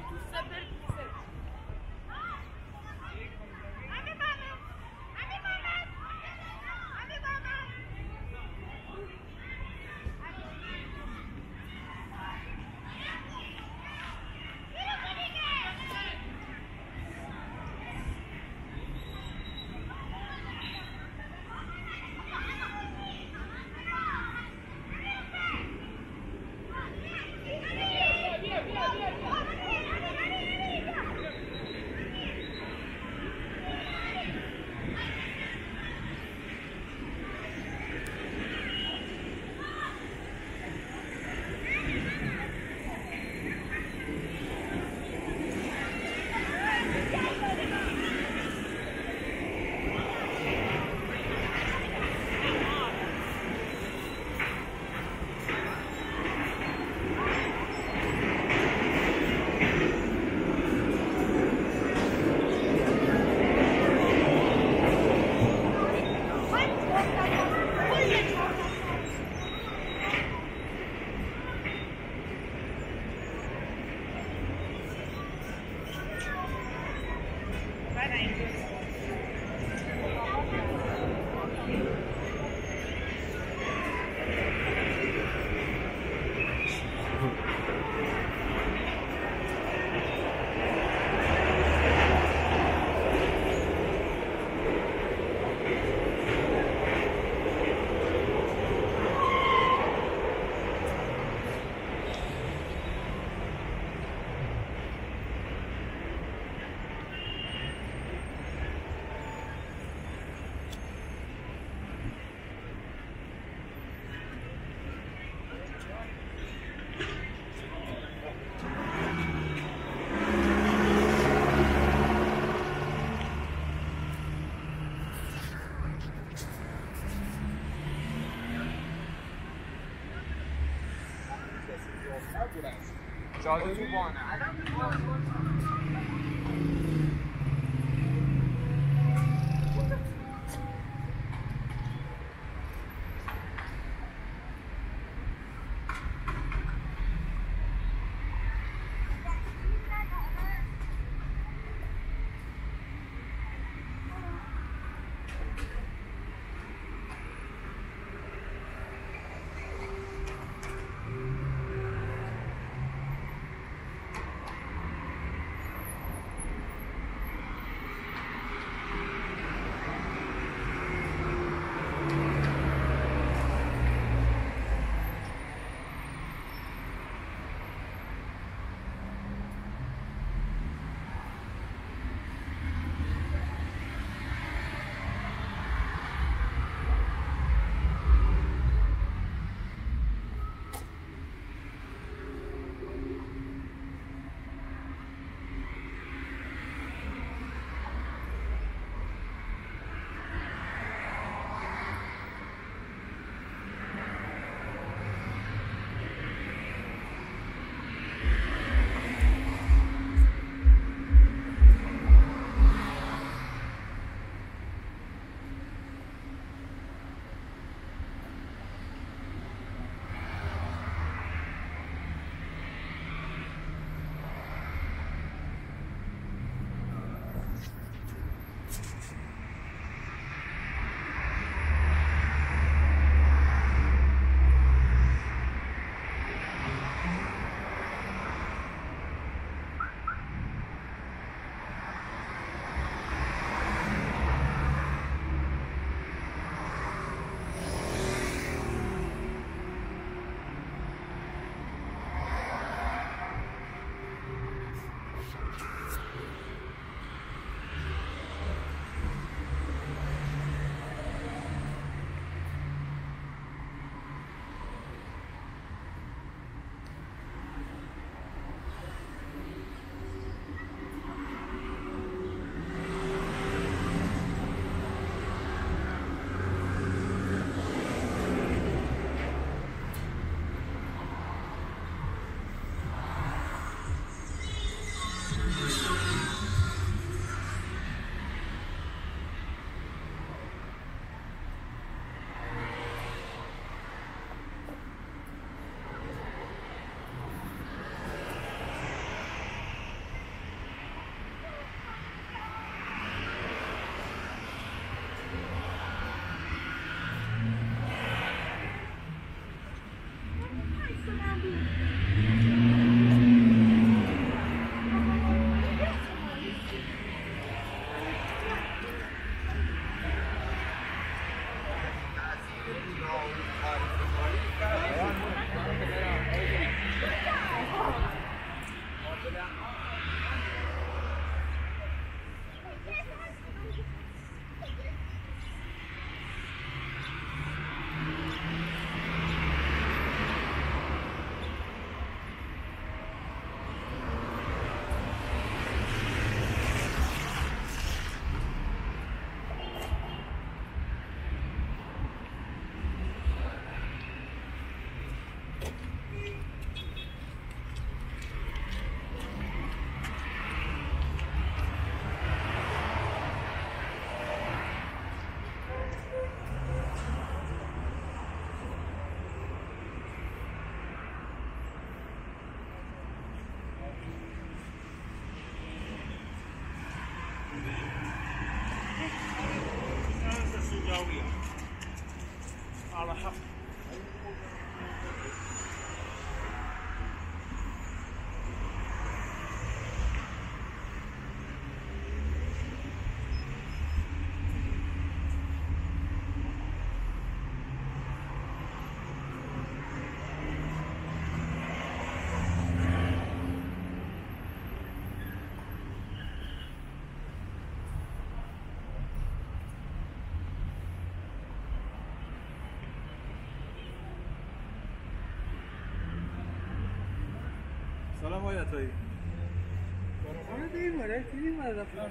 to separate 主要是欲望。啊，好厉！آقای عطایی. آره بریم برای فیلم از افراد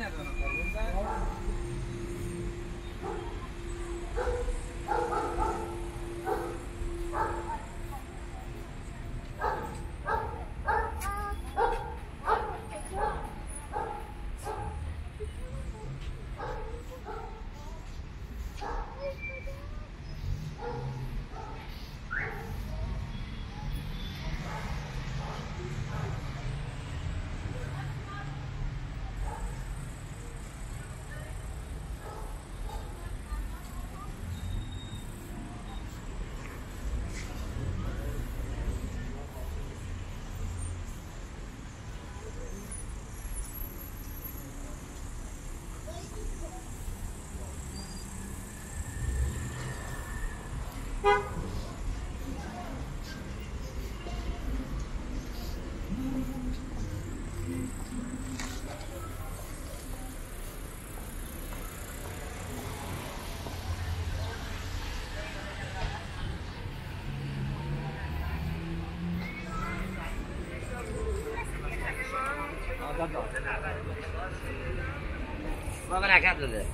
never. Vâng, cái này khác rồi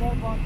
Então, bom,